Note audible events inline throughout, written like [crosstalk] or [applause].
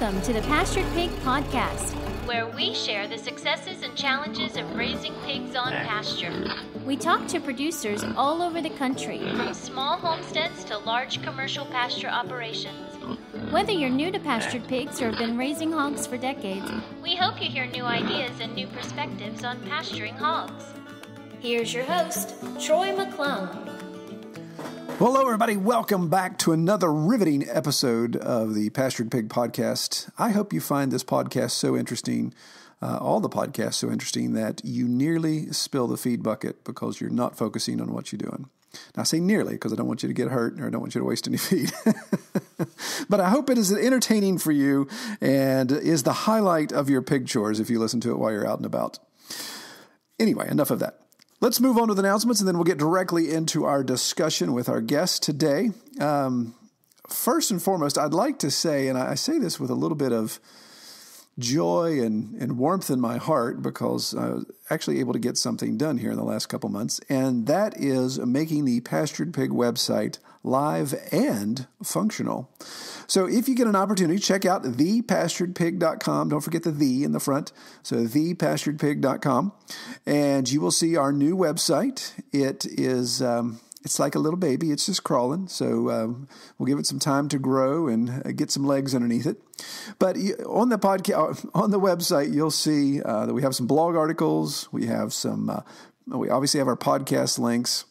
Welcome to the Pastured Pig Podcast. where we share the successes and challenges of raising pigs on pasture. We talk to producers all over the country. From small homesteads to large commercial pasture operations. Whether you're new to pastured pigs or have been raising hogs for decades, We hope you hear new ideas and new perspectives on pasturing hogs. here's your host, Troy McClung. Well, hello, everybody. Welcome back to another riveting episode of the Pastured Pig Podcast. I hope you find this podcast so interesting, uh, all the podcasts so interesting, that you nearly spill the feed bucket because you're not focusing on what you're doing. Now, I say nearly because I don't want you to get hurt or I don't want you to waste any feed. [laughs] but I hope it is entertaining for you and is the highlight of your pig chores if you listen to it while you're out and about. Anyway, enough of that. Let's move on with announcements and then we'll get directly into our discussion with our guest today. Um, first and foremost, I'd like to say, and I say this with a little bit of joy and, and warmth in my heart because I was actually able to get something done here in the last couple months, and that is making the Pastured Pig website live and functional. So if you get an opportunity, check out thepasturedpig.com. Don't forget the the in the front. So thepasturedpig.com. And you will see our new website. It is. Um, it's like a little baby. It's just crawling. So um, we'll give it some time to grow and uh, get some legs underneath it. But on the podcast, on the website, you'll see uh, that we have some blog articles. We have some. Uh, we obviously have our podcast links.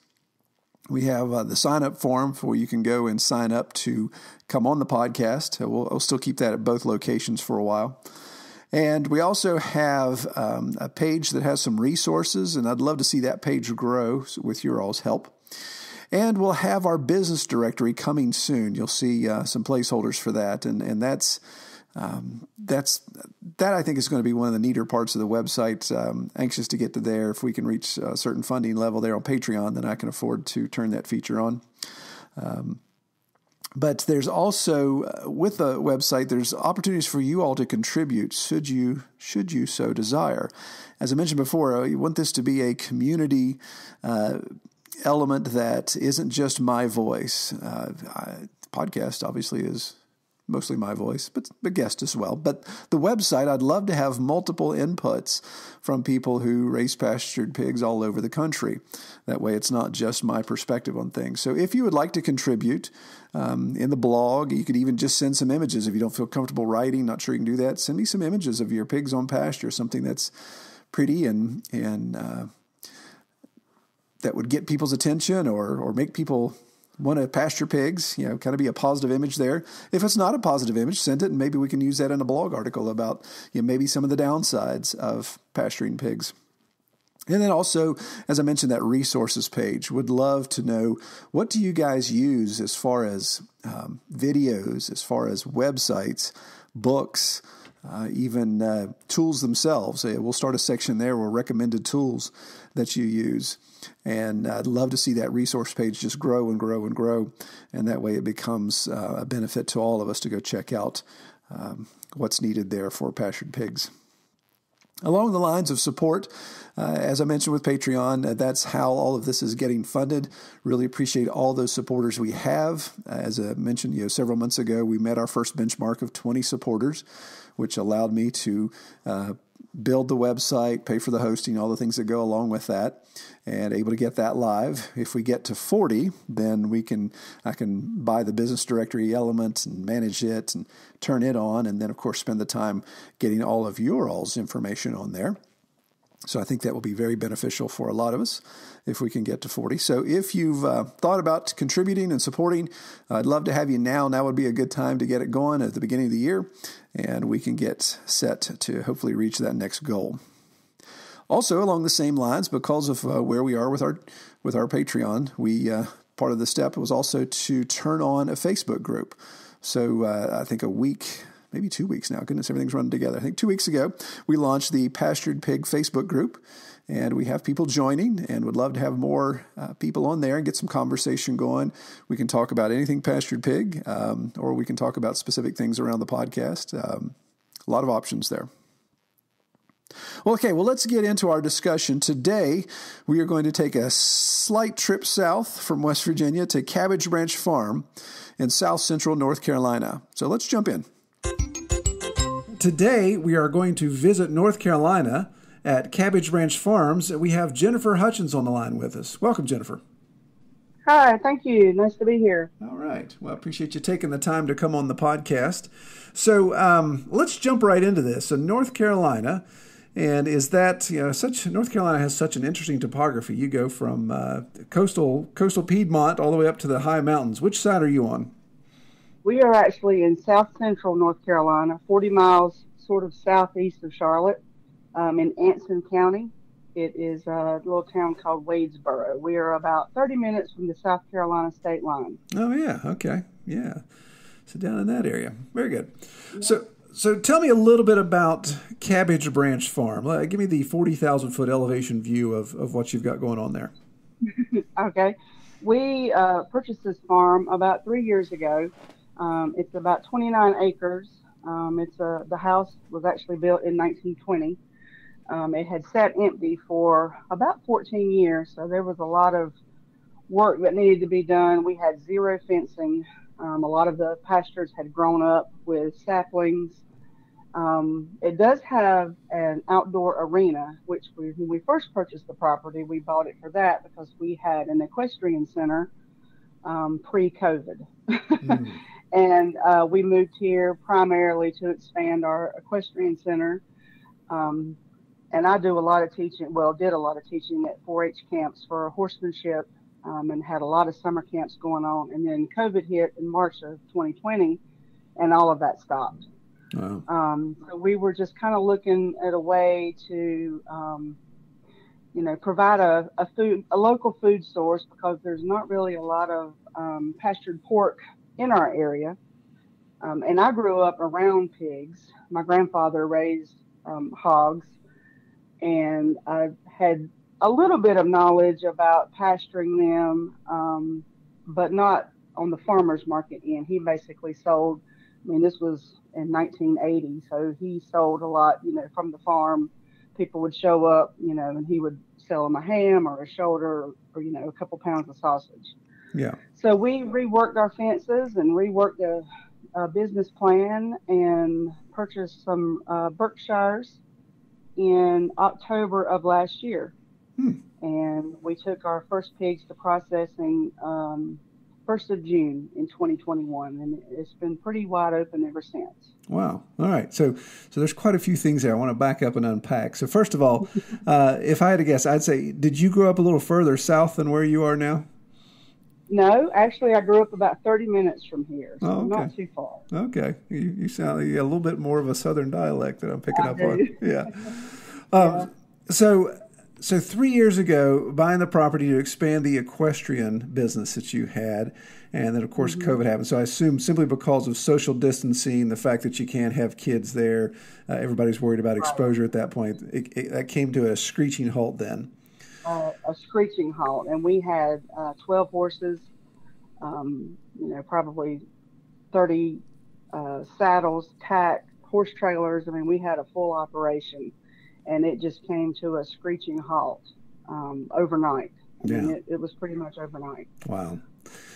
We have uh, the sign up form where you can go and sign up to come on the podcast. Uh, We'll, we'll still keep that at both locations for a while. And we also have um, a page that has some resources, and I'd love to see that page grow with your all's help. And we'll have our business directory coming soon. You'll see uh, some placeholders for that, and and that's um, that's that I think is going to be one of the neater parts of the website. Um, anxious to get to there. If we can reach a certain funding level there on Patreon, then I can afford to turn that feature on. Um, but there's also uh, with the website there's opportunities for you all to contribute should you should you so desire as i mentioned before uh, you want this to be a community uh, element that isn't just my voice uh, I, the podcast obviously is mostly my voice, but but guest as well. But the website, I'd love to have multiple inputs from people who raise pastured pigs all over the country. That way, it's not just my perspective on things. So, if you would like to contribute um, in the blog, you could even just send some images. If you don't feel comfortable writing, not sure you can do that, send me some images of your pigs on pasture, something that's pretty and and uh, that would get people's attention or or make people want to pasture pigs, you know, kind of be a positive image there. If it's not a positive image, send it and maybe we can use that in a blog article about you know, maybe some of the downsides of pasturing pigs. And then also, as I mentioned, that resources page. Would love to know what do you guys use as far as um, videos, as far as websites, books, uh, even uh, tools themselves. Uh, We'll start a section there where recommended tools that you use. And I'd love to see that resource page just grow and grow and grow. And that way it becomes uh, a benefit to all of us to go check out um, what's needed there for pastured pigs. Along the lines of support, uh, as I mentioned with Patreon, uh, that's how all of this is getting funded. Really appreciate all those supporters we have. As I mentioned, you know, several months ago, we met our first benchmark of 20 supporters, which allowed me to uh, build the website, pay for the hosting, all the things that go along with that, and able to get that live. If we get to 40, then we can I can buy the business directory element and manage it and turn it on, and then of course spend the time getting all of your all's information on there. So I think that will be very beneficial for a lot of us if we can get to 40. So if you've uh, thought about contributing and supporting, I'd love to have you now. Now would be a good time to get it going at the beginning of the year, and we can get set to hopefully reach that next goal. Also, along the same lines, because of uh, where we are with our with our Patreon, we uh, part of the step was also to turn on a Facebook group. So uh, I think a week, maybe two weeks now. Goodness, everything's running together. I think two weeks ago we launched the Pastured Pig Facebook group, and we have people joining, and would love to have more uh, people on there and get some conversation going. We can talk about anything pastured pig, um, or we can talk about specific things around the podcast. Um, a lot of options there. Well, okay, well, let's get into our discussion. Today, we are going to take a slight trip south from West Virginia to Cabbage Branch Farm in south central North Carolina. So let's jump in. Today we are going to visit North Carolina at Cabbage Branch Farms. We have Jennifer Hutchens on the line with us. Welcome, Jennifer. Hi, thank you. Nice to be here. All right. Well, I appreciate you taking the time to come on the podcast. So um, let's jump right into this. So, North Carolina, and is that you know such North Carolina has such an interesting topography. You go from uh, coastal coastal Piedmont all the way up to the high mountains. Which side are you on? We are actually in south central North Carolina, 40 miles sort of southeast of Charlotte, um, in Anson County. It is a little town called Wadesboro. We are about 30 minutes from the South Carolina state line. Oh yeah, okay, yeah. So down in that area, very good. Yeah. So so tell me a little bit about Cabbage Branch Farm. Give me the 40,000 foot elevation view of, of what you've got going on there. [laughs] okay. We uh, purchased this farm about three years ago. Um, it's about 29 acres. Um, it's a, the house was actually built in 1920. Um, it had sat empty for about 14 years, so there was a lot of work that needed to be done. We had zero fencing. Um, a lot of the pastures had grown up with saplings. Um, it does have an outdoor arena, which we, when we first purchased the property, we bought it for that because we had an equestrian center um, pre-COVID. [laughs] Mm. And uh, we moved here primarily to expand our equestrian center. Um, and I do a lot of teaching, well, did a lot of teaching at 4 H camps for horsemanship um, and had a lot of summer camps going on. And then COVID hit in March of 2020, and all of that stopped. Wow. Um, so we were just kind of looking at a way to, um, you know, provide a, a, food, a local food source because there's not really a lot of um, pastured pork in our area. Um, and I grew up around pigs. My grandfather raised um, hogs, and I had a little bit of knowledge about pasturing them, um, but not on the farmer's market end. He basically sold, I mean, this was in 1980, so he sold a lot, you know, from the farm. People would show up, you know, and he would sell them a ham or a shoulder or, or you know, a couple pounds of sausage. Yeah. So we reworked our fences and reworked the uh, business plan and purchased some uh, Berkshires in October of last year. Hmm. And we took our first pigs to processing um, 1st of June in 2021, and it's been pretty wide open ever since. Wow. All right. So, so there's quite a few things there I want to back up and unpack. So, first of all, [laughs] uh, if I had to guess, I'd say, did you grow up a little further south than where you are now? No, actually, I grew up about 30 minutes from here, so oh, okay. not too far. Okay. You, you sound like a little bit more of a southern dialect that I'm picking I up do. on. [laughs] Yeah. Um, yeah. So, so three years ago, buying the property to expand the equestrian business that you had, and then of course mm-hmm. COVID happened. So I assume simply because of social distancing, the fact that you can't have kids there, uh, everybody's worried about exposure at that point. It, it, that came to a screeching halt then. A screeching halt, and we had uh, 12 horses, um, you know, probably 30 uh, saddles, tack, horse trailers. I mean, we had a full operation and it just came to a screeching halt um, overnight. I yeah. Mean, it, it was pretty much overnight. Wow.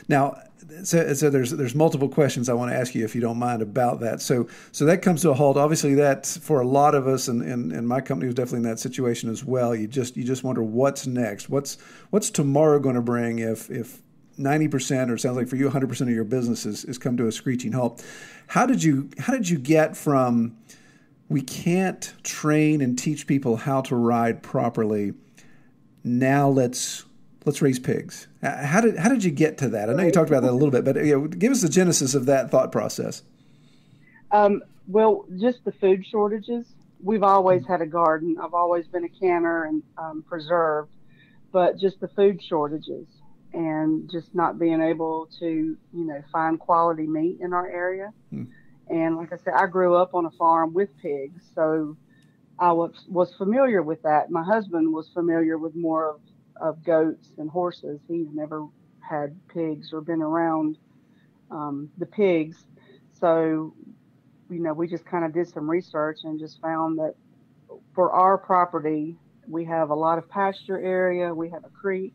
Now, so, so, there's there's multiple questions I want to ask you if you don't mind about that. So so that comes to a halt. Obviously, that for a lot of us, and, and, and my company was definitely in that situation as well. You just you just wonder what's next. What's what's tomorrow going to bring if if 90% or it sounds like for you 100% of your business is, is come to a screeching halt. How did you how did you get from we can't train and teach people how to ride properly. Now let's let's raise pigs. How did how did you get to that? I know you talked about that a little bit, but you know, give us the genesis of that thought process. Um, well, just the food shortages. We've always had a garden. I've always been a canner and um, preserved, but just the food shortages and just not being able to, you know, find quality meat in our area. Hmm. And like I said, I grew up on a farm with pigs, so I was was familiar with that. My husband was familiar with more of, of goats and horses. He's never had pigs or been around um, the pigs, so you know we just kind of did some research and just found that for our property we have a lot of pasture area, we have a creek,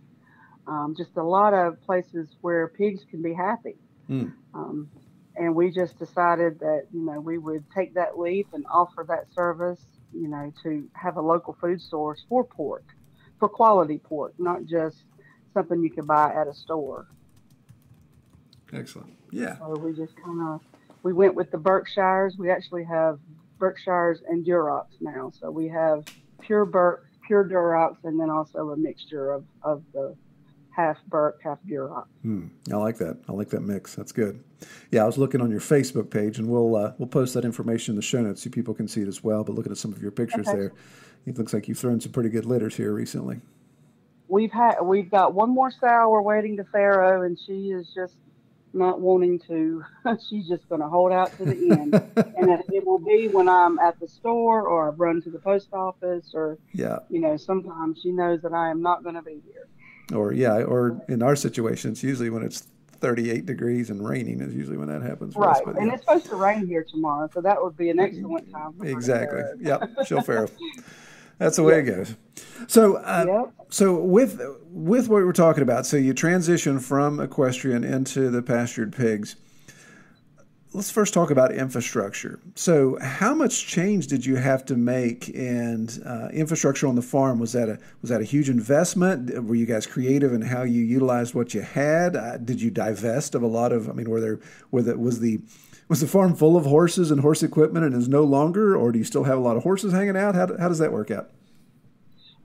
um, just a lot of places where pigs can be happy. Mm. Um, and we just decided that you know we would take that leap and offer that service you know to have a local food source for pork for quality pork not just something you can buy at a store. Excellent. Yeah. So we just kind of we went with the berkshires. We actually have berkshires and durocs now. So we have pure Berk, pure durocs and then also a mixture of, of the half Berk, half Duroc. Hmm. I like that. I like that mix. That's good. Yeah, I was looking on your Facebook page, and we'll uh, we'll post that information in the show notes so people can see it as well. But looking at some of your pictures okay. there, it looks like you've thrown some pretty good litters here recently. We've had we've got one more sow we're waiting to farrow, and she is just not wanting to. [laughs] She's just going to hold out to the end, [laughs] and it, it, will be when I'm at the store or I've run to the post office, or yeah, you know, sometimes she knows that I am not going to be here or yeah, or in our situation, it's usually when it's 38 degrees and raining is usually when that happens. Right, us, but, and yeah. it's supposed to rain here tomorrow, so that would be an excellent time. exactly. yep. She'll farrow. [laughs] That's the way yep. it goes. So, uh, yep. so with with what we're talking about, so you transition from equestrian into the pastured pigs let's first talk about infrastructure. So, how much change did you have to make in uh, infrastructure on the farm? Was that a was that a huge investment? Were you guys creative in how you utilized what you had? Uh, did you divest of a lot of? I mean, were there were the, was the was the farm full of horses and horse equipment and is no longer, or do you still have a lot of horses hanging out? How, how does that work out?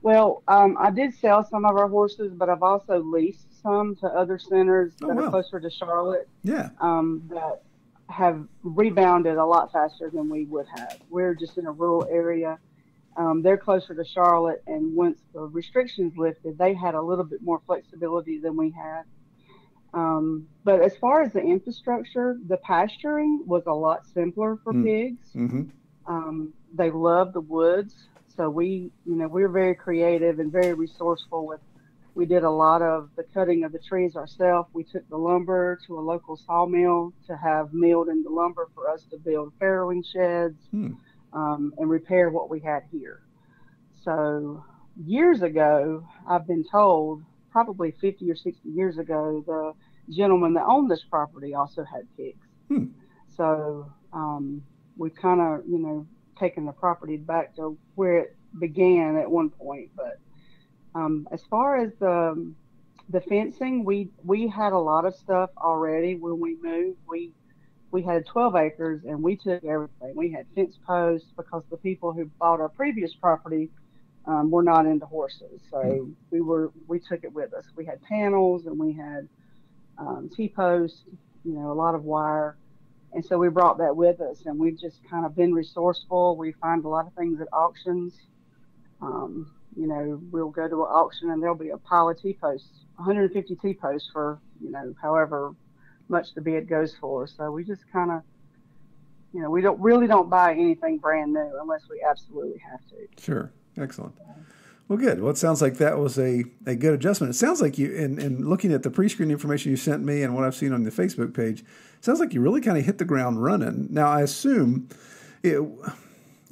Well, um, I did sell some of our horses, but I've also leased some to other centers oh, that wow. are closer to Charlotte. Yeah. Um, that have rebounded a lot faster than we would have. We're just in a rural area. Um, they're closer to Charlotte, and once the restrictions lifted, they had a little bit more flexibility than we had. Um, but as far as the infrastructure, the pasturing was a lot simpler for mm. pigs. Mm-hmm. Um, they love the woods, so we, you know, we we're very creative and very resourceful with we did a lot of the cutting of the trees ourselves. We took the lumber to a local sawmill to have milled into lumber for us to build farrowing sheds hmm. um, and repair what we had here. So years ago, I've been told, probably 50 or 60 years ago, the gentleman that owned this property also had pigs. Hmm. So um, we've kind of, you know, taken the property back to where it began at one point, but um, as far as the the fencing, we we had a lot of stuff already when we moved. We we had 12 acres and we took everything. We had fence posts because the people who bought our previous property um, were not into horses, so mm-hmm. we were we took it with us. We had panels and we had um, T posts, you know, a lot of wire, and so we brought that with us. And we've just kind of been resourceful. We find a lot of things at auctions. Um, you know, we'll go to an auction and there'll be a pile of T posts, 150 T posts for, you know, however much the bid goes for. So we just kind of, you know, we don't really don't buy anything brand new unless we absolutely have to. Sure. Excellent. Well, good. Well, it sounds like that was a, a good adjustment. It sounds like you, in, in looking at the pre screen information you sent me and what I've seen on the Facebook page, sounds like you really kind of hit the ground running. Now, I assume it,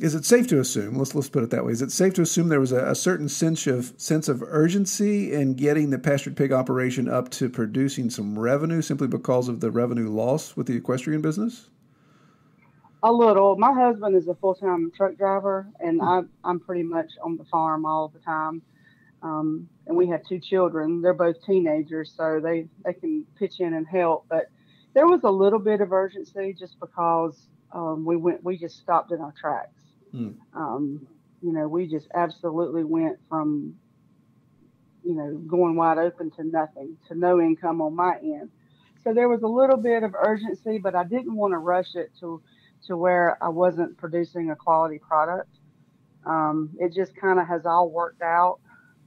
is it safe to assume? Let's let's put it that way. Is it safe to assume there was a, a, certain sense of sense of urgency in getting the pastured pig operation up to producing some revenue simply because of the revenue loss with the equestrian business? A little. My husband is a full time truck driver, and I, I'm pretty much on the farm all the time. Um, and we have two children. They're both teenagers, so they they can pitch in and help. But there was a little bit of urgency just because um, we went we just stopped in our tracks Mm. Um, you know, we just absolutely went from, you know, going wide open to nothing, to no income on my end. So there was a little bit of urgency, but I didn't want to rush it to, to where I wasn't producing a quality product. Um, it just kind of has all worked out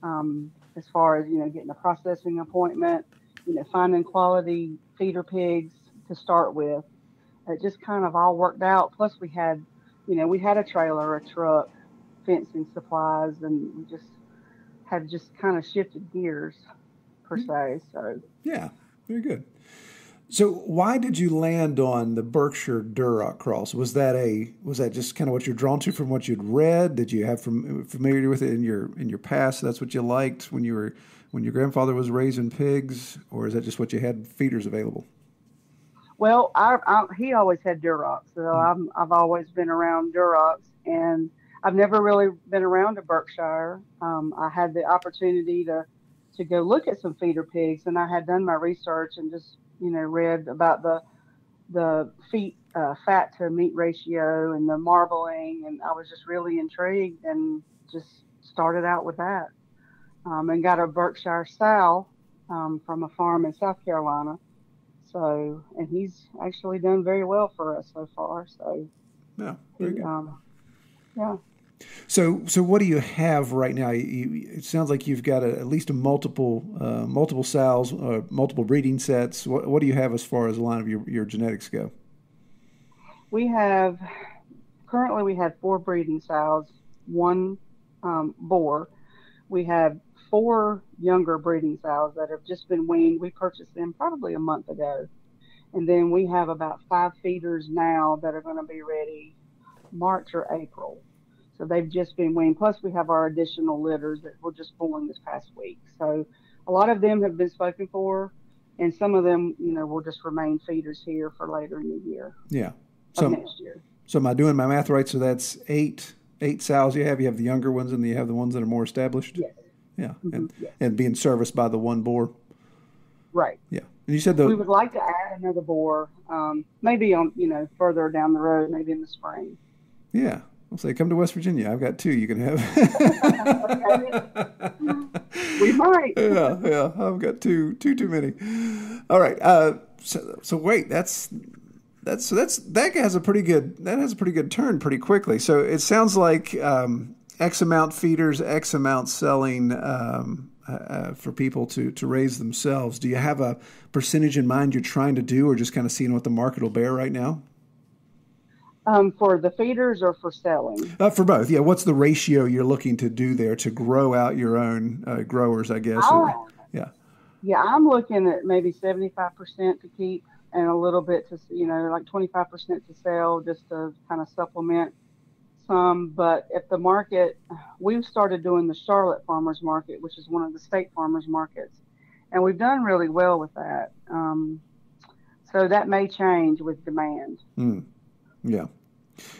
um, as far as, you know, getting a processing appointment, you know, finding quality feeder pigs to start with. It just kind of all worked out. Plus, we had you know, we had a trailer, a truck, fencing supplies, and we just had just kind of shifted gears per mm-hmm. se. So yeah, very good. So why did you land on the Berkshire Duroc cross? Was that a was that just kind of what you're drawn to from what you'd read? Did you have from familiar with it in your in your past? That's what you liked when you were when your grandfather was raising pigs, or is that just what you had feeders available? Well, I, I, he always had Duroc, so mm. i have always been around Duroc, and I've never really been around a Berkshire. Um, I had the opportunity to to go look at some feeder pigs, and I had done my research and just you know read about the the feet uh, fat to meat ratio and the marbling, and I was just really intrigued and just started out with that, um, and got a Berkshire sow um, from a farm in South Carolina. So, and he's actually done very well for us so far. So, yeah, very good. Um, yeah. So, so what do you have right now? You, it sounds like you've got a, at least a multiple, uh, multiple sows, uh, multiple breeding sets. What, what do you have as far as the line of your, your genetics go? We have currently we have four breeding sows, one um, boar. We have four younger breeding sows that have just been weaned. We purchased them probably a month ago, and then we have about five feeders now that are going to be ready March or April. So they've just been weaned. Plus, we have our additional litters that were just born this past week. So a lot of them have been spoken for, and some of them, you know, will just remain feeders here for later in the year. Yeah. So next year. So am I doing my math right? So that's eight eight sows you have. You have the younger ones, and you have the ones that are more established. Yes. Yeah, mm-hmm. and yes. and being serviced by the one boar. Right. Yeah. And you said the we would like to add another boar, um, maybe on you know further down the road, maybe in the spring. Yeah, I'll say, come to West Virginia. I've got two you can have. [laughs] we might. [laughs] yeah, yeah. I've got two, too, too many. All right. Uh, so, so wait, that's that's so that's that has a pretty good that has a pretty good turn pretty quickly. So it sounds like um, X amount feeders, X amount selling um, uh, uh, for people to to raise themselves. Do you have a percentage in mind you're trying to do, or just kind of seeing what the market will bear right now? Um, for the feeders or for selling? Uh, for both, yeah. What's the ratio you're looking to do there to grow out your own uh, growers? I guess. Oh, yeah. Yeah, I'm looking at maybe 75% to keep and a little bit to you know like 25% to sell just to kind of supplement some. But if the market, we've started doing the Charlotte Farmers Market, which is one of the state farmers markets, and we've done really well with that. Um, so that may change with demand. Mm. Yeah.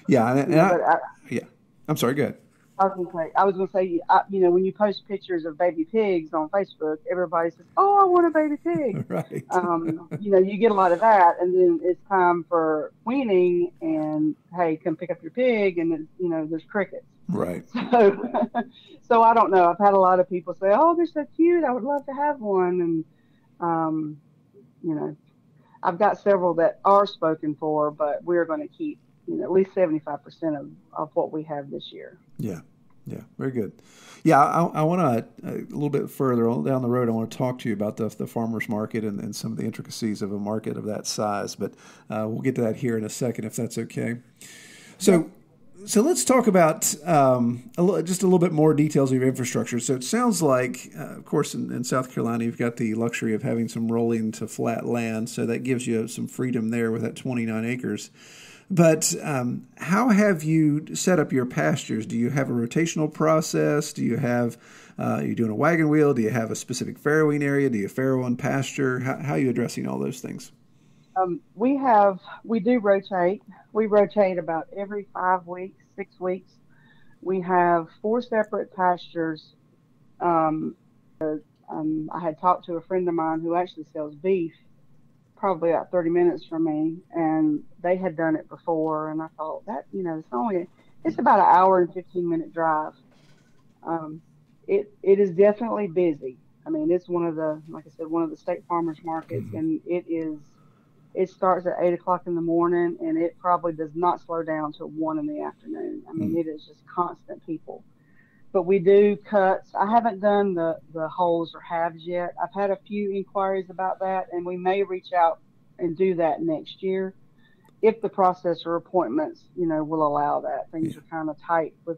Yeah. And, and I, I, yeah. I'm sorry. Go ahead. I was gonna say, I was gonna say, I, you know, when you post pictures of baby pigs on Facebook, everybody says, "Oh, I want a baby pig." [laughs] right. Um, you know, you get a lot of that, and then it's time for weaning, and hey, come pick up your pig, and then, you know, there's crickets. Right. [laughs] So, [laughs] so I don't know. I've had a lot of people say, "Oh, they're so cute. I would love to have one," and um, you know, I've got several that are spoken for, but we're going to keep you know, at least 75% of, of what we have this year. Yeah. Yeah. Very good. Yeah. I, I want to, a little bit further down the road, I want to talk to you about the, the farmer's market and, and some of the intricacies of a market of that size. But uh, we'll get to that here in a second, if that's okay. So, so let's talk about um, a just a little bit more details of your infrastructure. So it sounds like, uh, of course, in, in, South Carolina, you've got the luxury of having some rolling to flat land, so that gives you some freedom there with that 29 acres. But um, how have you set up your pastures? Do you have a rotational process? Do you have uh, you doing a wagon wheel? Do you have a specific farrowing area? Do you farrow on pasture? How, how are you addressing all those things? Um, we have we do rotate. We rotate about every five weeks, six weeks. We have four separate pastures. Um, uh, um, I had talked to a friend of mine who actually sells beef, probably about 30 minutes from me, and they had done it before. And I thought that, you know, it's only, it's about an hour and 15 minute drive. Um, it, it is definitely busy. I mean, it's one of the, like I said, one of the state farmers markets, mm-hmm. and it is, it starts at eight o'clock in the morning, and it probably does not slow down till one in the afternoon. I mean, mm-hmm. it is just constant people but we do cuts. I haven't done the, the wholes or halves yet. I've had a few inquiries about that, and we may reach out and do that next year if the processor appointments, you know, will allow that. Things yeah. are kind of tight with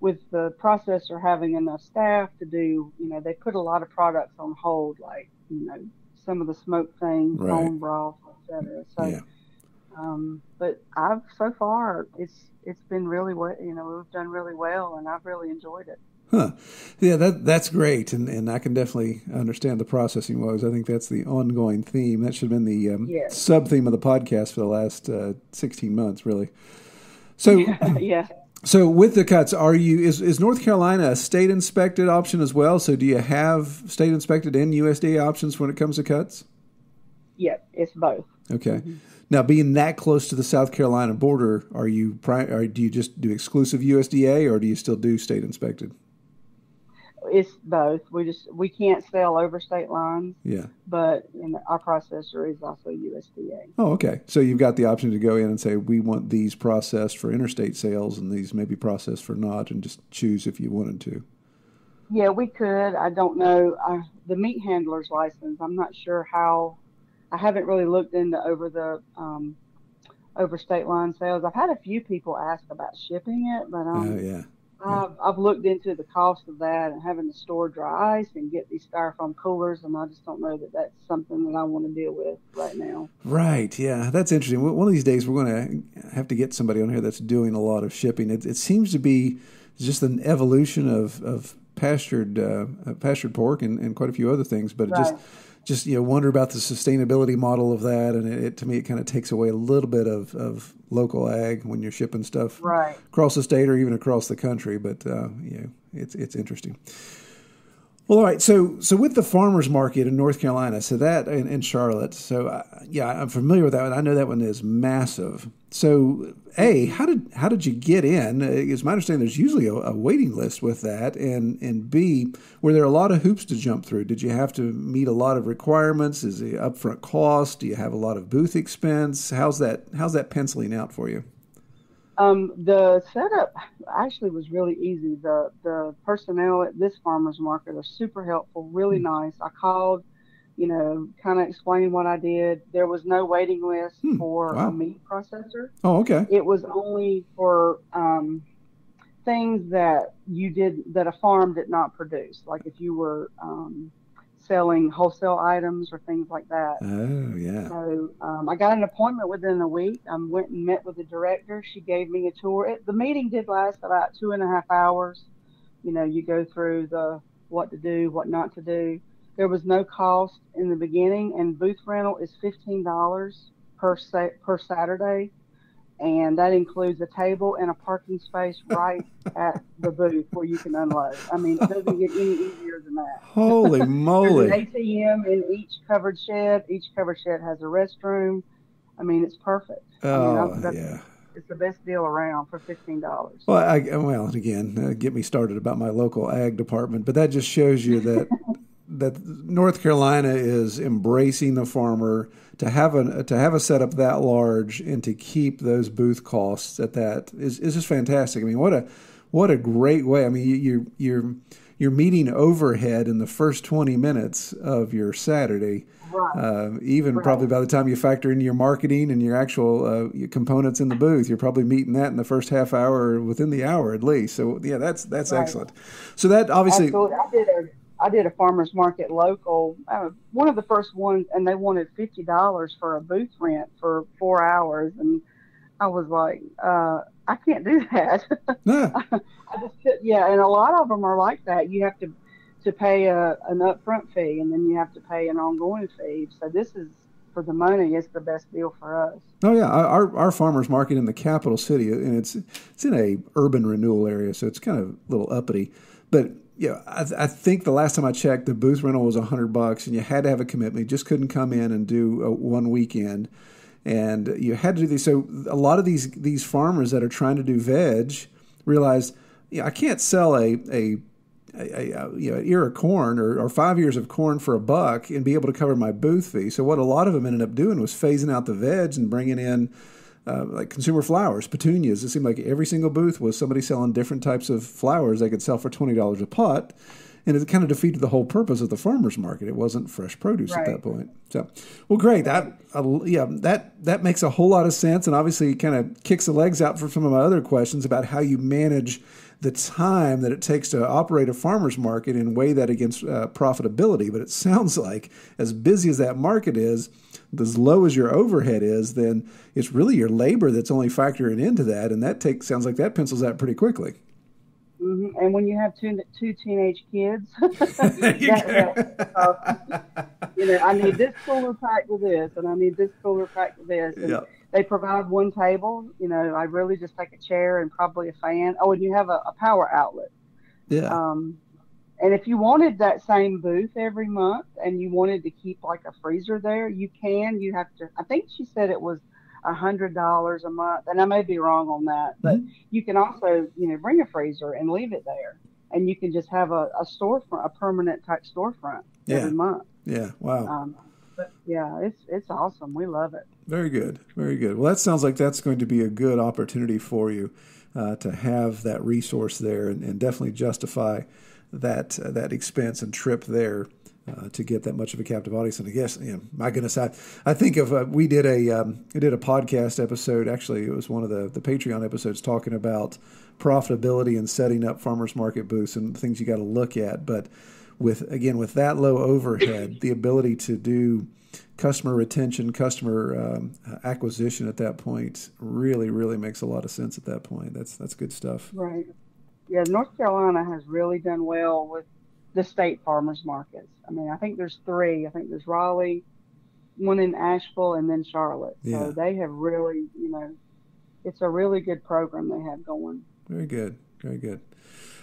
with the processor having enough staff to do. You know, they put a lot of products on hold, like you know, some of the smoked things, right. bone broth, etc. So. Yeah. Um, but I've so far it's it's been really well. You know, we've done really well, and I've really enjoyed it. Huh. Yeah, that that's great, and and I can definitely understand the processing woes. I think that's the ongoing theme. That should have been the um, Yes. sub theme of the podcast for the last uh, sixteen months, really. So, [laughs] yeah. so with the cuts, are you is is North Carolina a state inspected option as well? So, do you have state inspected and USDA options when it comes to cuts? Yeah, it's both. Okay. Now, being that close to the South Carolina border, are you pri- do you just do exclusive USDA, or do you still do state inspected? It's both. We just we can't sell over state lines, Yeah. but know, our processor is also USDA. Oh, okay. So you've got the option to go in and say we want these processed for interstate sales, and these maybe processed for not, and just choose if you wanted to. Yeah, we could. I don't know. I, the meat handler's license. I'm not sure how. I haven't really looked into over the um, over state line sales. I've had a few people ask about shipping it, but Oh, um, yeah. I've, I've looked into the cost of that and having to store dry ice and get these styrofoam coolers, and I just don't know that that's something that I want to deal with right now. Right. Yeah. That's interesting. One of these days, we're going to have to get somebody on here that's doing a lot of shipping. It, it seems to be just an evolution of, of pastured uh, uh, pastured pork and, and quite a few other things, but it just Right. Just you know wonder about the sustainability model of that, and it, it to me it kind of takes away a little bit of, of local ag when you're shipping stuff Right. across the state or even across the country. But uh, you know, it's it's interesting. Well, all right. So so with the farmers market in North Carolina, so that in, Charlotte, so uh, yeah, I'm familiar with that one. I know that one is massive. So a how did how did you get in? Uh, It's my understanding there's usually a, a waiting list with that, and and b were there are a lot of hoops to jump through? Did you have to meet a lot of requirements? Is the upfront cost? Do you have a lot of booth expense? How's that how's that penciling out for you? Um, the setup actually was really easy. The the personnel at this farmers market are super helpful, really nice. I called, you know, kind of explained what I did. There was no waiting list Hmm, for wow. a meat processor. Oh, okay. It was only for um, things that you did that a farm did not produce, like if you were um, selling wholesale items or things like that. Oh, yeah. So um, I got an appointment within a week. I went and met with the director. She gave me a tour. It, the meeting did last about two and a half hours. You know, you go through the what to do, what not to do. There was no cost in the beginning, and booth rental is fifteen dollars per sa- per Saturday, and that includes a table and a parking space right [laughs] at the booth where you can unload. I mean, it doesn't get any easier than that. Holy moly! [laughs] There's an ATM in each covered shed. Each covered shed has a restroom. I mean, it's perfect. I mean, Oh, yeah. It's the best deal around for fifteen dollars. Well, I, well, again, uh, get me started about my local ag department, but that just shows you that [laughs] that North Carolina is embracing the farmer to have a to have a setup that large and to keep those booth costs at that is is just fantastic. I mean, what a what a great way. I mean, you, you're you're you're meeting overhead in the first twenty minutes of your Saturday. Right. Uh, even probably by the time you factor in your marketing and your actual uh, your components in the booth, you're probably meeting that in the first half hour or within the hour at least. So yeah, that's that's Right. excellent. So that obviously, Absolutely. I did a I did a farmers market local, uh, one of the first ones, and they wanted fifty dollars for a booth rent for four hours, and I was like, uh, I can't do [laughs] that. nah, [laughs] I just could, yeah, and a lot of them are like that. You have to to pay a, an upfront fee, and then you have to pay an ongoing fee. So this is for the money. It's the best deal for us. oh yeah, our our farmers market in the capital city, and it's it's in a urban renewal area, so it's kind of a little uppity, but. Yeah, I, I think the last time I checked, the booth rental was hundred bucks, and you had to have a commitment. You just couldn't come in and do a one weekend, and you had to do these. So a lot of these these farmers that are trying to do veg realize, yeah, I can't sell a a a, a, you know, an ear of corn or, or five years of corn for a buck and be able to cover my booth fee. So what a lot of them ended up doing was phasing out the veg and bringing in uh, like consumer flowers, petunias. It seemed like every single booth was somebody selling different types of flowers they could sell for twenty dollars a pot, and it kind of defeated the whole purpose of the farmers market. It wasn't fresh produce at that point. So, well, great. That uh, yeah, that that makes a whole lot of sense, and obviously kind of kicks the legs out for some of my other questions about how you manage the time that it takes to operate a farmer's market and weigh that against uh, profitability. But it sounds like, as busy as that market is, as low as your overhead is, then it's really your labor that's only factoring into that, and that takes sounds like that pencils out pretty quickly. Mm-hmm. And when you have two two teenage kids, [laughs] that, uh, you know, I need this cooler packed with this, and I need this cooler packed with this. And yep. They provide one table. You know, I really just take a chair and probably a fan. Oh, and you have a, a power outlet. Yeah. Um, and if you wanted that same booth every month, and you wanted to keep like a freezer there, you can. You have to. I think she said it was a hundred dollars a month, and I may be wrong on that, but mm-hmm. you can also, you know, bring a freezer and leave it there, and you can just have a, a storefront, a permanent type storefront yeah. every month. Yeah. Wow. Um, but yeah, it's it's awesome. We love it. Very good. Very good. Well, that sounds like that's going to be a good opportunity for you uh, to have that resource there, and, and definitely justify that uh, that expense and trip there uh, to get that much of a captive audience. And I guess, you know, my goodness, I, I think of uh, we did a um, we did a podcast episode. Actually, it was one of the the Patreon episodes talking about profitability and setting up farmers market booths and things you got to look at. But with again with that low overhead, the ability to do customer retention, customer um, acquisition at that point really really makes a lot of sense at that point. That's that's good stuff. Right. Yeah, North Carolina has really done well with the state farmers markets. I mean, I think there's three. I think there's Raleigh, one in Asheville, and then Charlotte. Yeah. So they have really, you know, it's a really good program they have going. Very good. Very good.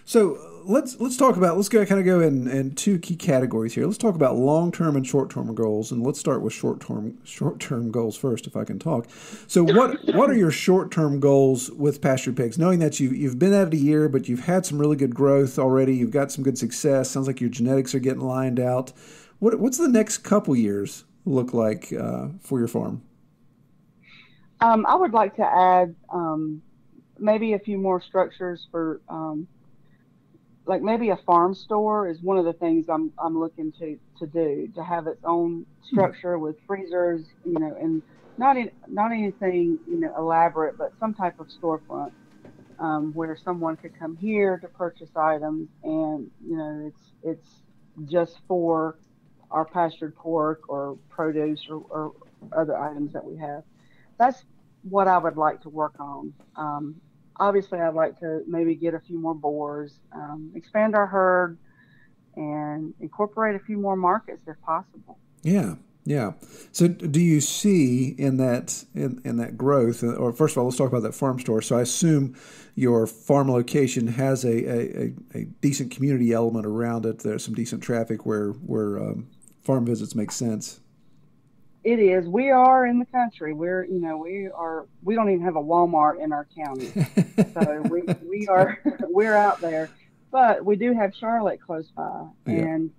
So let's let's talk about let's go kind of go in, in two key categories here. Let's talk about long term and short term goals, and let's start with short term short term goals first, if I can talk. So what what are your short term goals with pasture pigs? Knowing that you you've been at it a year, but you've had some really good growth already, you've got some good success. Sounds like your genetics are getting lined out. What what's the next couple years look like uh, for your farm? Um, I would like to add um, maybe a few more structures for. Um, like maybe a farm store is one of the things I'm I'm looking to to do to have its own structure with freezers, you know, and not in, not anything you know elaborate, but some type of storefront um, where someone could come here to purchase items, and you know it's it's just for our pastured pork or produce or, or other items that we have. That's what I would like to work on. Um, obviously, I'd like to maybe get a few more boars, um, expand our herd, and incorporate a few more markets if possible. Yeah, yeah. So, do you see in that in, in that growth, or first of all, let's talk about that farm store. So, I assume your farm location has a, a, a decent community element around it. There's some decent traffic where where um, farm visits make sense. It is. We are in the country. We're, you know, we are. We don't even have a Walmart in our county, so [laughs] we we are [laughs] we're out there. But we do have Charlotte close by, yeah. and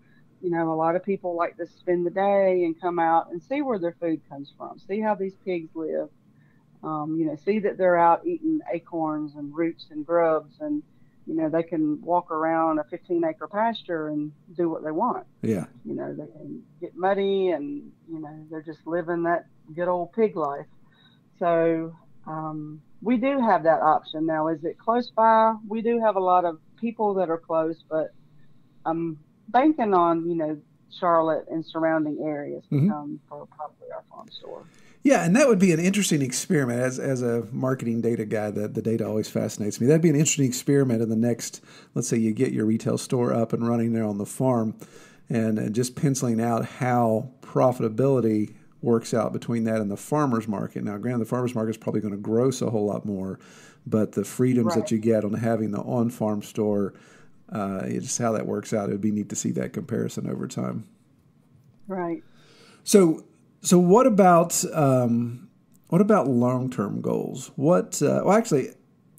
you know, a lot of people like to spend the day and come out and see where their food comes from, see how these pigs live. Um, you know, see that they're out eating acorns and roots and grubs and you know, they can walk around a 15 acre pasture and do what they want. Yeah. You know, they can get muddy and, you know, they're just living that good old pig life. So, um, we do have that option now. Is it close by? We do have a lot of people that are close, but I'm banking on, you know, Charlotte and surrounding areas mm-hmm. to come for probably our farm store. Yeah, and that would be an interesting experiment as as a marketing data guy. That the data always fascinates me. That'd be an interesting experiment in the next. Let's say you get your retail store up and running there on the farm, and, and just penciling out how profitability works out between that and the farmers market. Now, granted, the farmers market is probably going to gross a whole lot more, but the freedoms right. that you get on having the on farm store, uh, just how that works out. It would be neat to see that comparison over time. Right. So so what about um, what about long term goals? What uh, well actually.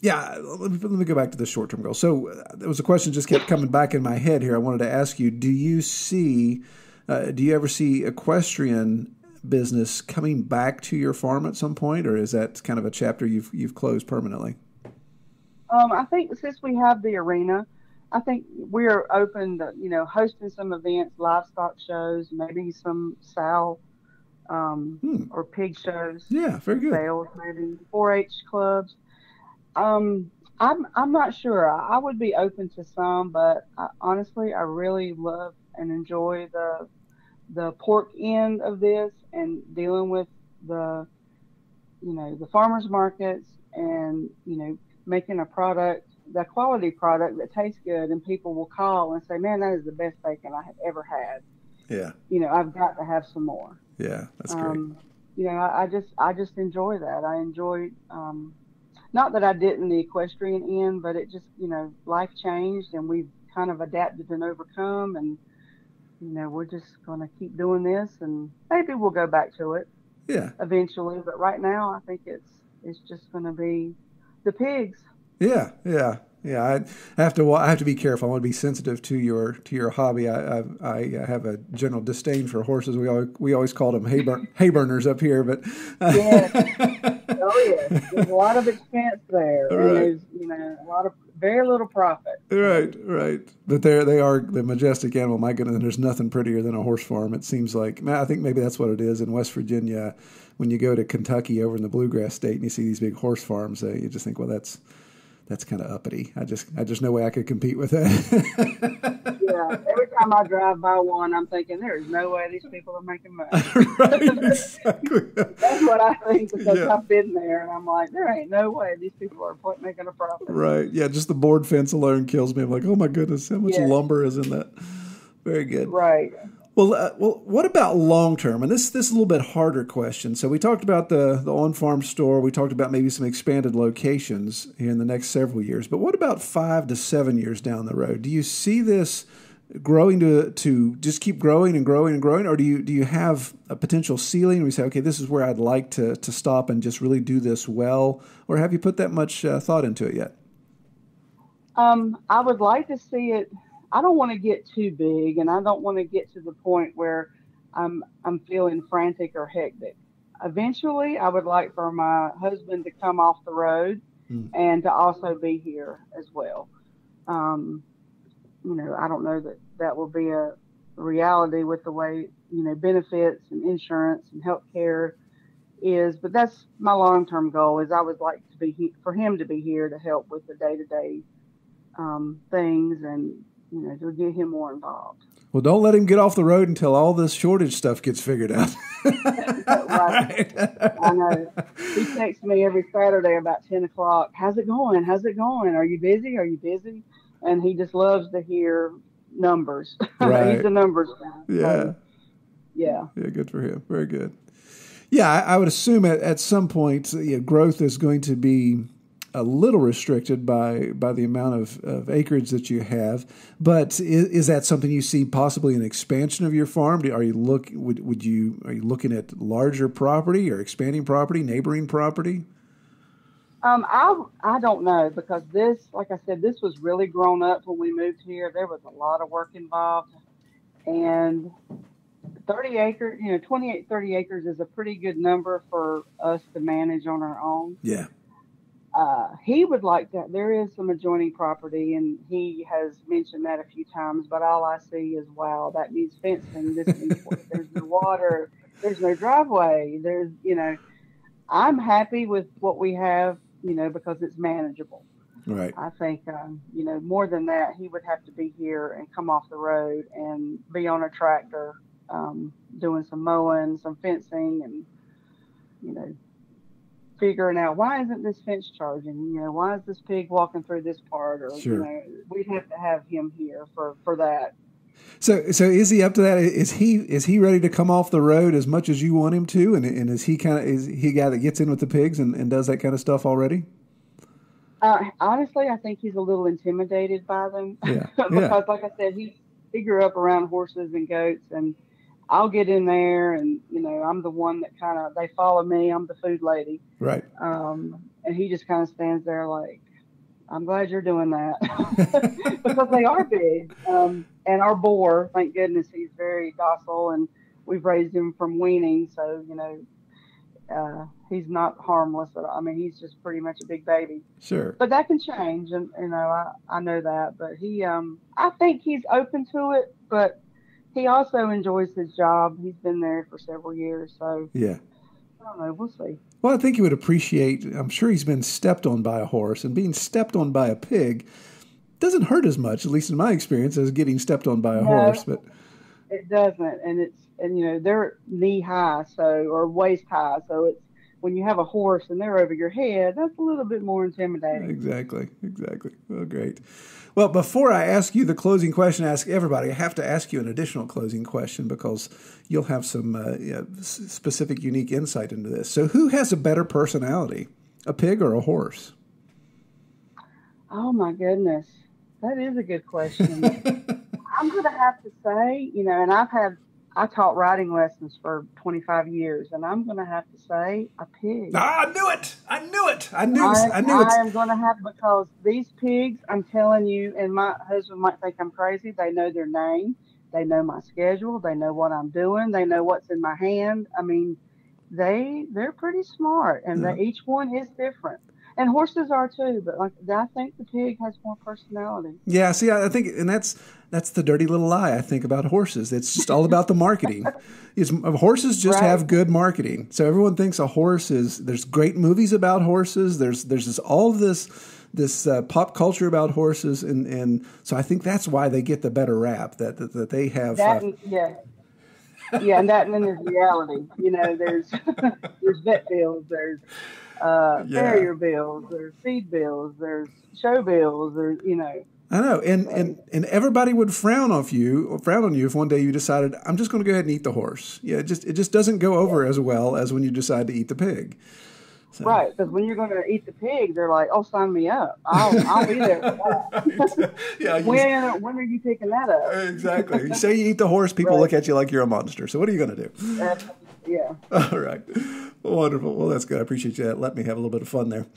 Yeah, let me, let me go back to the short term goals. So uh, there was a question just kept coming back in my head here. I wanted to ask you: Do you see, uh, do you ever see equestrian business coming back to your farm at some point, or is that kind of a chapter you've you've closed permanently? Um, I think since we have the arena, I think we're open to you know hosting some events, livestock shows, maybe some sow um, hmm. or pig shows. Yeah, very good. Sales, maybe 4-H clubs. Um, I'm I'm not sure. I, I would be open to some, but I, honestly, I really love and enjoy the the pork end of this and dealing with the you know the farmers markets and you know making a product the quality product that tastes good, and people will call and say, "Man, that is the best bacon I have ever had." Yeah. You know, I've got to have some more. Yeah, that's great. Um, you know, I, I just I just enjoy that. I enjoy um, not that I didn't the equestrian end, but it just you know life changed and we've kind of adapted and overcome, and you know we're just going to keep doing this, and maybe we'll go back to it yeah. eventually. But right now, I think it's it's just going to be the pigs. Yeah, yeah, yeah. I have to. I have to be careful. I want to be sensitive to your to your hobby. I I, I have a general disdain for horses. We always we always called them hay, burn, [laughs] hay burners up here, but Yes. [laughs] oh yes, there's a lot of expense there, Right. and there's you know a lot of very little profit. right, right. But they're they are the majestic animal. My goodness, there's nothing prettier than a horse farm. It seems like. I think maybe that's what it is in West Virginia. When you go to Kentucky over in the bluegrass state and you see these big horse farms, uh, you just think, well, that's that's kind of uppity. I just I just no way I could compete with that. [laughs] Yeah, every time I drive by one, I'm thinking there is no way these people are making money. [laughs] right, exactly. That's what I think because Yeah. I've been there, and I'm like, there ain't no way these people are making a profit. Right. Yeah. Just the board fence alone kills me. I'm like, oh my goodness, how much Yeah. lumber is in that? Very good. Right. Well, uh, well, what about long term? And this this is a little bit harder question. So we talked about the the on farm store. We talked about maybe some expanded locations in the next several years. But what about five to seven years down the road? Do you see this growing to to just keep growing and growing and growing, or do you do you have a potential ceiling? We say, okay, this is where I'd like to to stop and just really do this well, or have you put that much uh, thought into it yet? Um, I would like to see it. I don't want to get too big, and I don't want to get to the point where I'm I'm feeling frantic or hectic. Eventually, I would like for my husband to come off the road Mm. and to also be here as well. Um, you know, I don't know that that will be a reality with the way you know benefits and insurance and health care is, but that's my long term goal. Is I would like to be he- for him to be here to help with the day to day things and you know to get him more involved. Well, don't let him get off the road until all this shortage stuff gets figured out. [laughs] Right. I know. He texts me every Saturday about ten o'clock. How's it going? How's it going? Are you busy? Are you busy? And he just loves to hear numbers. [laughs] Right. He's a numbers guy. Yeah. So, yeah. Yeah, good for him. Very good. Yeah, I, I would assume at, at some point you know, growth is going to be a little restricted by by the amount of, of acreage that you have. But is, is that something you see possibly an expansion of your farm? Do- Are you look would, would you are you looking at larger property or expanding property, neighboring property? Um, I I don't know because this, like I said, this was really grown up when we moved here. There was a lot of work involved, and 30 acres, you know, 28, 30 acres is a pretty good number for us to manage on our own. Yeah. Uh, he would like that. There is some adjoining property, and he has mentioned that a few times. But all I see is, wow, that needs fencing. This needs [laughs] there's no water. There's no driveway. There's, you know, I'm happy with what we have, you know, because it's manageable. Right. I think, um, you know, more than that, he would have to be here and come off the road and be on a tractor, um, doing some mowing, some fencing, and you know, figuring out why isn't this fence charging? You know, why is this pig walking through this part? Or Sure. you know, we'd have to have him here for for that. So, so is he up to that? Is he is he ready to come off the road as much as you want him to? And, and is he kind of is he a guy that gets in with the pigs and, and does that kind of stuff already? Uh, honestly, I think he's a little intimidated by them Yeah, [laughs] because, yeah. like I said, he he grew up around horses and goats, and I'll get in there, and you know, I'm the one that kind of they follow me. I'm the food lady, Right. um, and he just kind of stands there like, "I'm glad you're doing that," [laughs] [laughs] because they are big. Um, and our boar, thank goodness, he's very docile, and we've raised him from weaning, so you know. Uh, he's not harmless at all. I mean, he's just pretty much a big baby Sure. but that can change and you know I, I know that but he um i think he's open to it but he also enjoys his job he's been there for several years so Yeah. i don't know we'll see Well, I think he would appreciate. I'm sure he's been stepped on by a horse, and being stepped on by a pig doesn't hurt as much, at least in my experience, as getting stepped on by a No. horse. But it doesn't and it's and you know they're knee high so or waist high so it's when you have a horse and they're over your head, that's a little bit more intimidating. Exactly, exactly. Well, great. Well, before I ask you the closing question, I ask everybody, I have to ask you an additional closing question because you'll have some uh, yeah, specific, unique insight into this. So, who has a better personality, a pig or a horse? Oh, my goodness. That is a good question. [laughs] I'm going to have to say, you know, and I've had I taught riding lessons for 25 years, and I'm going to have to say a pig. Ah, I knew it! I knew it! I knew I, I knew it! I am going to have because these pigs, I'm telling you, and my husband might think I'm crazy. They know their name, they know my schedule, they know what I'm doing, they know what's in my hand. I mean, they they're pretty smart, and yeah. they, each one is different and horses are too. But like I think the pig has more personality. Yeah, see, I think, and that's that's the dirty little lie I think about horses. It's just all about the marketing. [laughs] Is horses just right. have good marketing? So everyone thinks a horse is. There's great movies about horses. There's there's this all of this this uh, pop culture about horses, and and so I think that's why they get the better rap that that, that they have. That, uh, yeah. Yeah, and that and then there's reality. You know, there's [laughs] there's vet bills, there's uh, yeah. farrier bills, there's feed bills, there's show bills, there's you know. I know, and, and and everybody would frown off you, or frown on you if one day you decided I'm just going to go ahead and eat the horse. Yeah, it just it just doesn't go over as well as when you decide to eat the pig. So. Right, because when you're going to eat the pig, they're like, "Oh, sign me up! I'll, I'll be there." [laughs] yeah. when when are you picking that up? exactly. You say you eat the horse, people right. look at you like you're a monster. So what are you going to do? yeah. [laughs] All right. Wonderful. Well, that's good. I appreciate you let me have a little bit of fun there.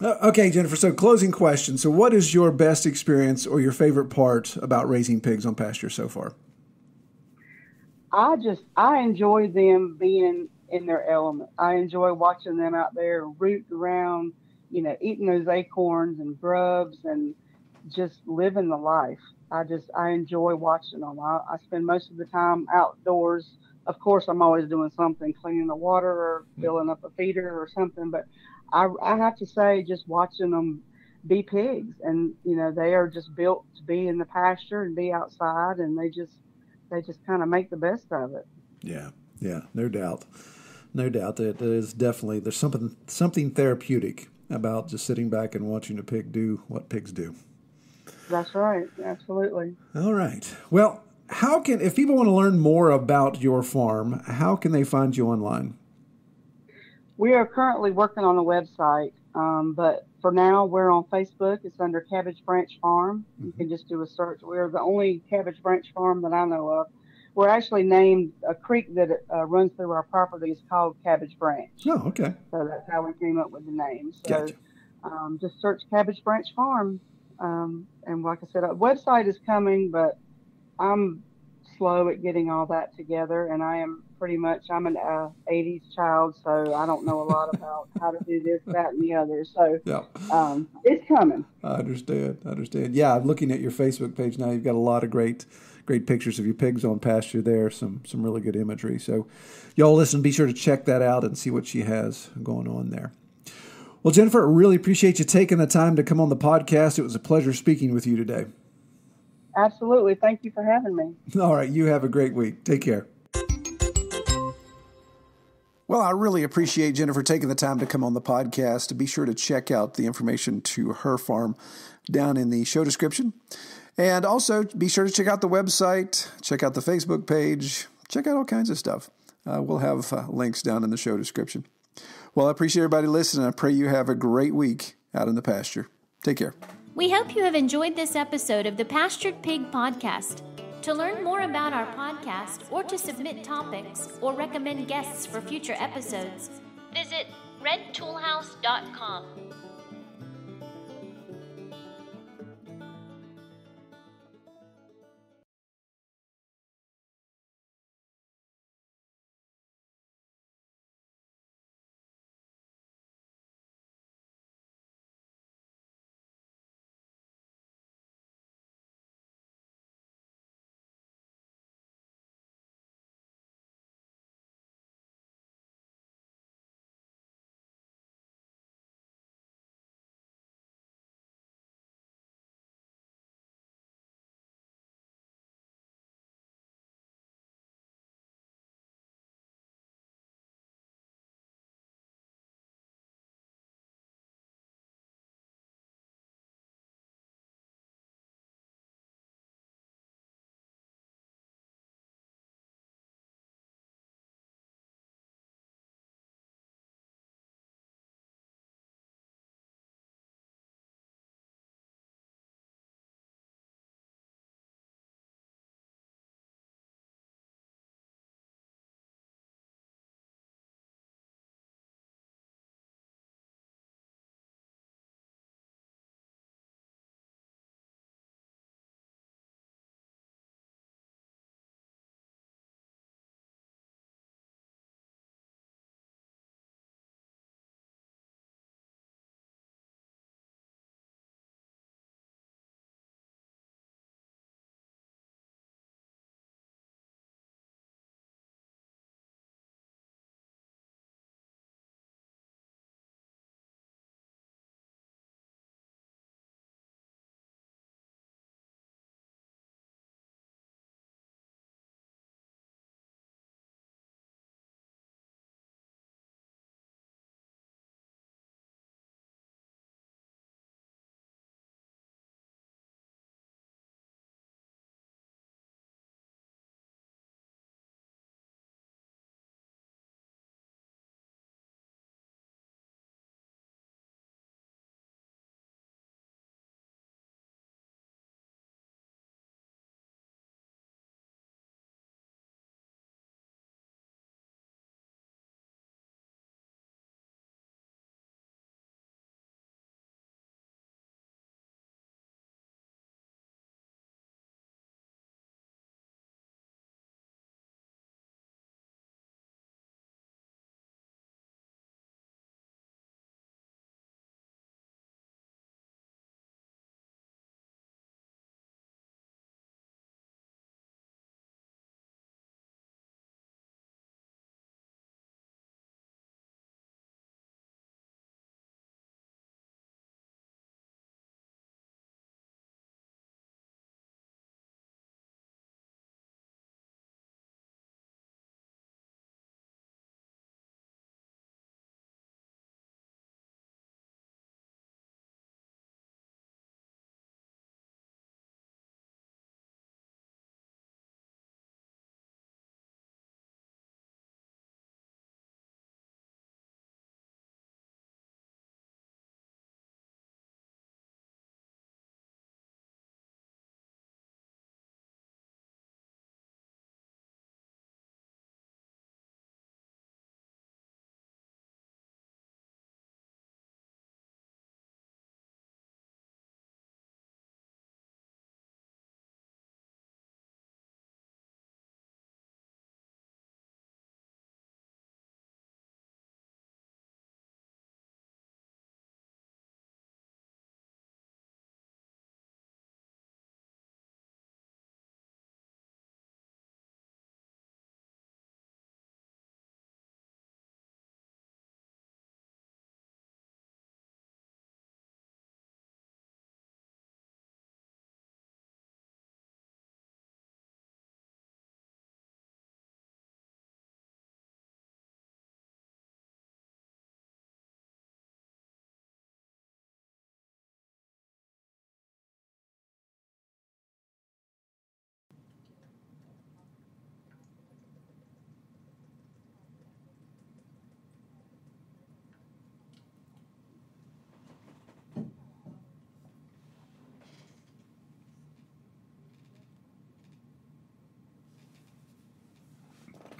Uh, okay, Jennifer. So, closing question. So, what is your best experience or your favorite part about raising pigs on pasture so far? I just I enjoy them being in their element. I enjoy watching them out there rooting around, you know, eating those acorns and grubs and just living the life. I just I enjoy watching them. I, I spend most of the time outdoors of course, I'm always doing something, cleaning the water or filling up a feeder or something. But I, I have to say, just watching them be pigs, and you know, they are just built to be in the pasture and be outside, and they just they just kind of make the best of it. Yeah, yeah, no doubt, no doubt that there is definitely there's something something therapeutic about just sitting back and watching a pig do what pigs do. That's right, absolutely. All right. Well, how can if people want to learn more about your farm, how can they find you online? We are currently working on a website, um, but for now we're on Facebook. It's under Cabbage Branch Farm. Mm-hmm. You can just do a search. We're the only Cabbage Branch farm that I know of. We're actually named a creek that uh, runs through our property is called Cabbage Branch. Oh, okay. So that's how we came up with the name. So gotcha. um, just search Cabbage Branch Farm. Um, and like I said, a website is coming, but I'm slow at getting all that together, and I am pretty much I'm an uh, 80s child, so I don't know a lot [laughs] about how to do this, that, and the other. So yeah. um, it's coming. I understand. I understand. Yeah, I'm looking at your Facebook page now. You've got a lot of great, great pictures of your pigs on pasture there. Some some really good imagery. So, y'all listen. Be sure to check that out and see what she has going on there. Well, Jennifer, I really appreciate you taking the time to come on the podcast. It was a pleasure speaking with you today. Absolutely. Thank you for having me. [laughs] All right. You have a great week. Take care. Well, I really appreciate Jennifer taking the time to come on the podcast. Be sure to check out the information to her farm down in the show description. And also be sure to check out the website, check out the Facebook page, check out all kinds of stuff. Uh, we'll have uh, links down in the show description. Well, I appreciate everybody listening. I pray you have a great week out in the pasture. Take care. We hope you have enjoyed this episode of the Pastured Pig Podcast. To learn more about our podcast or to submit topics or recommend guests for future episodes, visit redtoolhouse.com.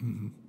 Mm-hmm.